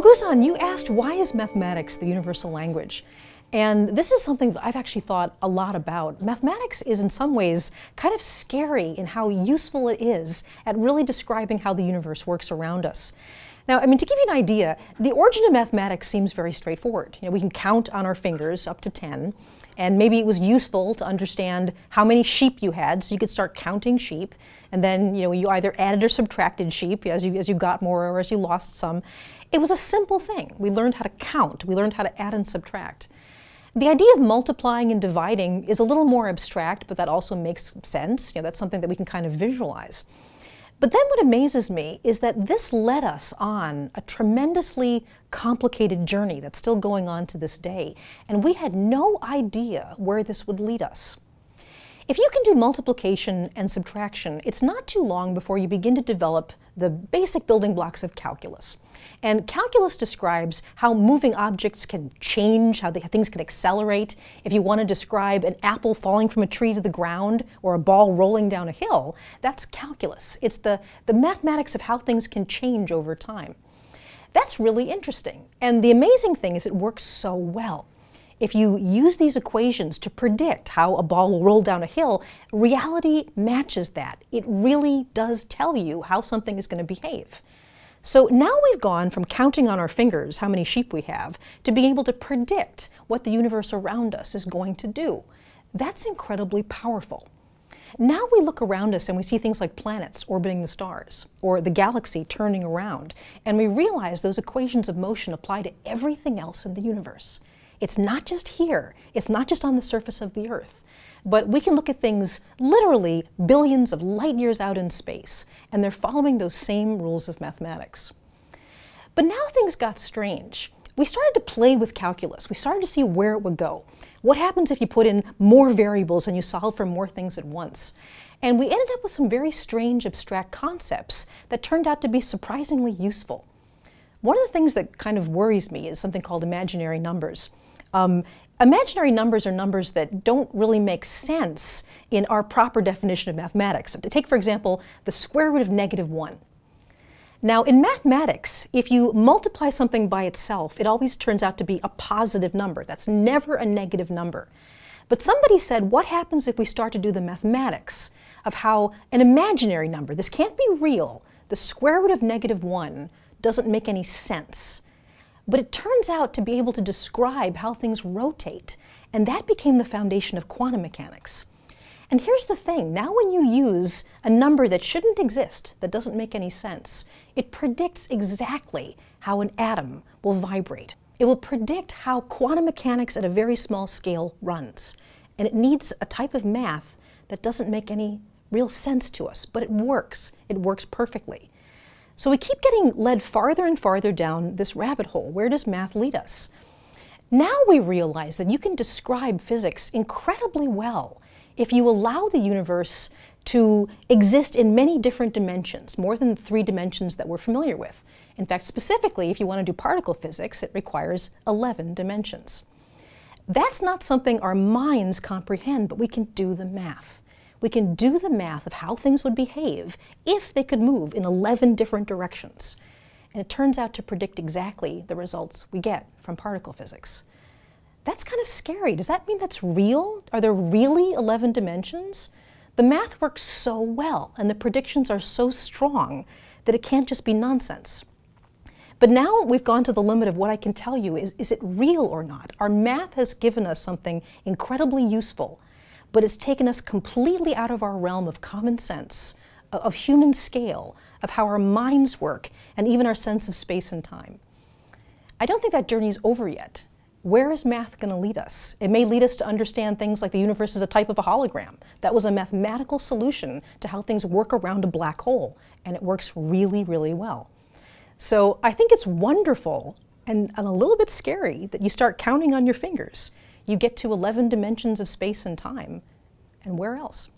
Well, Guzan, you asked why is mathematics the universal language? And this is something that I've actually thought a lot about. Mathematics is in some ways kind of scary in how useful it is at really describing how the universe works around us. Now, I mean, to give you an idea, the origin of mathematics seems very straightforward. You know, we can count on our fingers up to 10, and maybe it was useful to understand how many sheep you had, so you could start counting sheep, and then, you know, you either added or subtracted sheep as you, as you got more or as you lost some. It was a simple thing. We learned how to count. We learned how to add and subtract. The idea of multiplying and dividing is a little more abstract, but that also makes sense. You know, that's something that we can kind of visualize. But then what amazes me is that this led us on a tremendously complicated journey that's still going on to this day, and we had no idea where this would lead us. If you can do multiplication and subtraction, it's not too long before you begin to develop the basic building blocks of calculus. And calculus describes how moving objects can change, how, they, how things can accelerate. If you want to describe an apple falling from a tree to the ground or a ball rolling down a hill, that's calculus. It's the, the mathematics of how things can change over time. That's really interesting. And the amazing thing is it works so well. If you use these equations to predict how a ball will roll down a hill, reality matches that. It really does tell you how something is going to behave. So now we've gone from counting on our fingers how many sheep we have to being able to predict what the universe around us is going to do. That's incredibly powerful. Now we look around us and we see things like planets orbiting the stars or the galaxy turning around, and we realize those equations of motion apply to everything else in the universe. It's not just here, it's not just on the surface of the Earth, but we can look at things literally billions of light years out in space, and they're following those same rules of mathematics. But now things got strange. We started to play with calculus. We started to see where it would go. What happens if you put in more variables and you solve for more things at once? And we ended up with some very strange abstract concepts that turned out to be surprisingly useful. One of the things that kind of worries me is something called imaginary numbers. Um, imaginary numbers are numbers that don't really make sense in our proper definition of mathematics. To take, for example, the square root of negative 1. Now, in mathematics, if you multiply something by itself, it always turns out to be a positive number. That's never a negative number. But somebody said, what happens if we start to do the mathematics of how an imaginary number, this can't be real, the square root of negative 1 doesn't make any sense. But it turns out to be able to describe how things rotate, and that became the foundation of quantum mechanics. And here's the thing, now when you use a number that shouldn't exist, that doesn't make any sense, it predicts exactly how an atom will vibrate. It will predict how quantum mechanics at a very small scale runs. And it needs a type of math that doesn't make any real sense to us, but it works. It works perfectly. So we keep getting led farther and farther down this rabbit hole. Where does math lead us? Now we realize that you can describe physics incredibly well if you allow the universe to exist in many different dimensions, more than the three dimensions that we're familiar with. In fact, specifically, if you want to do particle physics, it requires 11 dimensions. That's not something our minds comprehend, but we can do the math we can do the math of how things would behave if they could move in 11 different directions. And it turns out to predict exactly the results we get from particle physics. That's kind of scary. Does that mean that's real? Are there really 11 dimensions? The math works so well and the predictions are so strong that it can't just be nonsense. But now we've gone to the limit of what I can tell you. Is, is it real or not? Our math has given us something incredibly useful but it's taken us completely out of our realm of common sense, of human scale, of how our minds work, and even our sense of space and time. I don't think that journey is over yet. Where is math going to lead us? It may lead us to understand things like the universe is a type of a hologram. That was a mathematical solution to how things work around a black hole, and it works really, really well. So I think it's wonderful and, and a little bit scary that you start counting on your fingers you get to 11 dimensions of space and time. And where else?